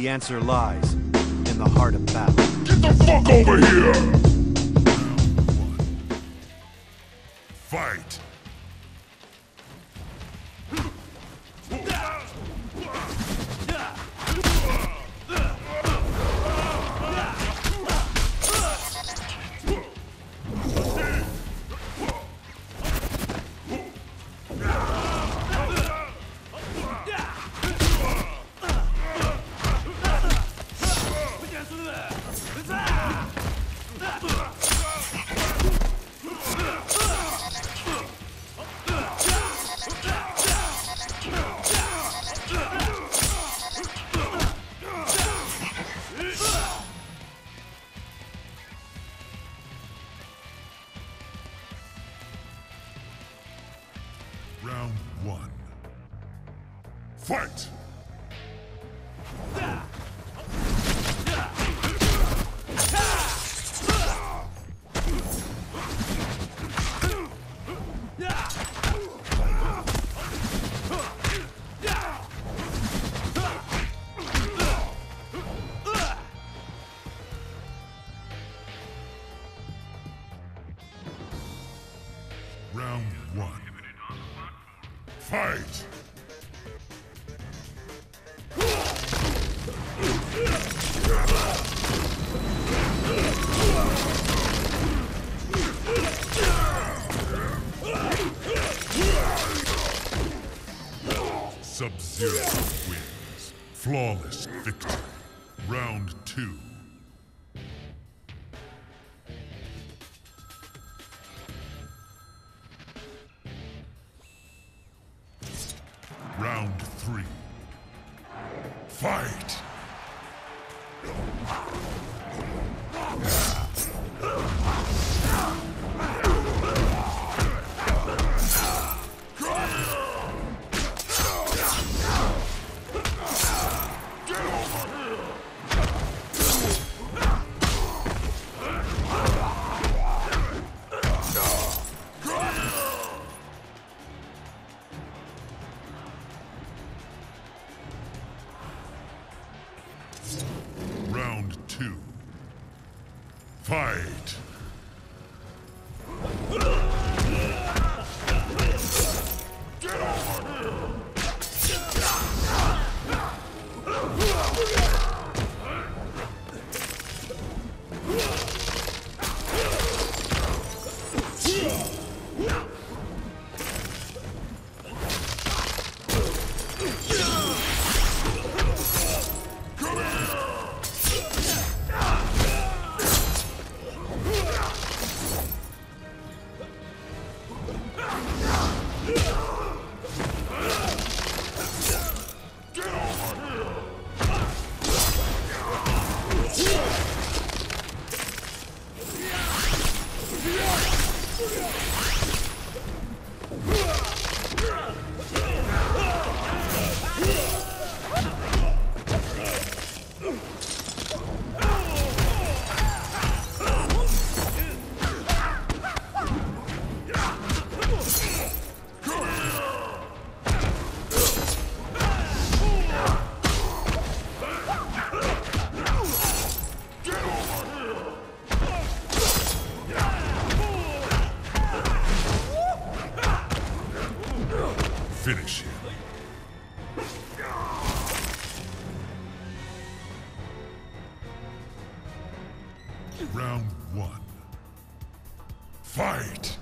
The answer lies in the heart of battle. Get the fuck over here! Fight! Round one. Fight! Round one. Fight! Sub-Zero wins. Flawless victory. Round two. Fight! Fight! Round one. Fight!